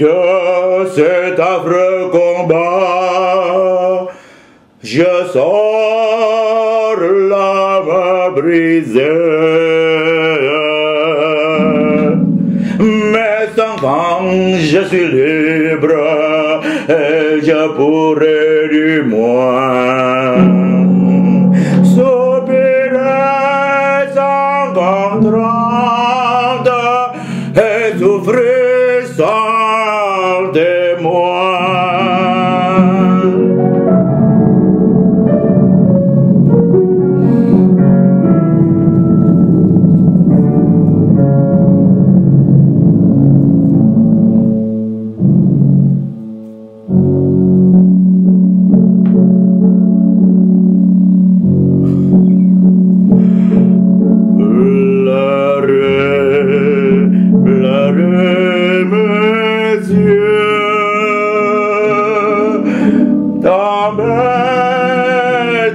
de cet affreux combat. Je sors la l'âme brisée. Mes enfants, je suis libre et je pourrai du moins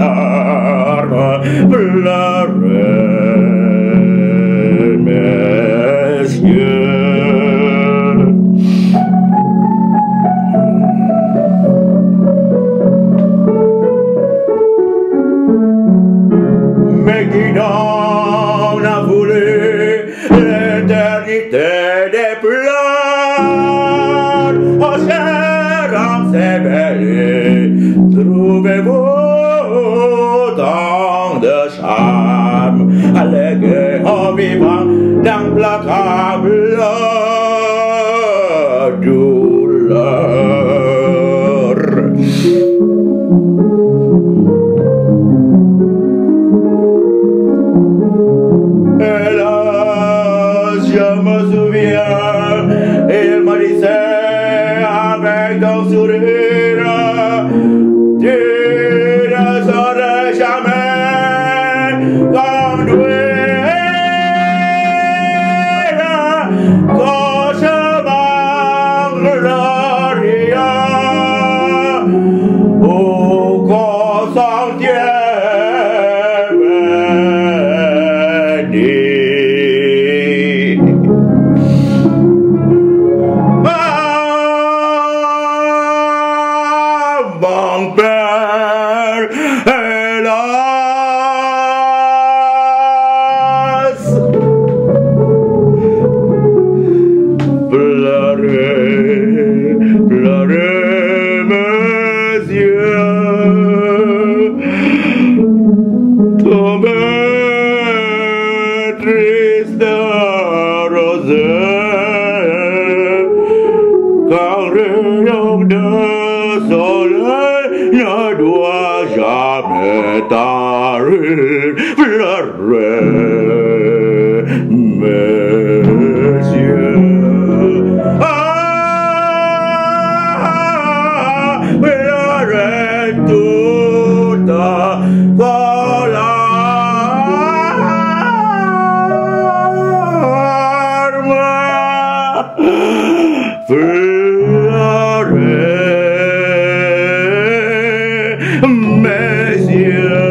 Clara, pleurez, mes. Mais qui n'en a voulu l'éternité pleurs? Trouvez-vous vivant d'implacable douleur. Hélas, je me souviens, il me disait avec un sourire, tu ne seras jamais comme nous. Hélas! Pleurez, pleurez mes yeux. Tombez triste rosée Car rien de soleil ne doit jamais Metarim, Vlarim, Metarim. Amazing.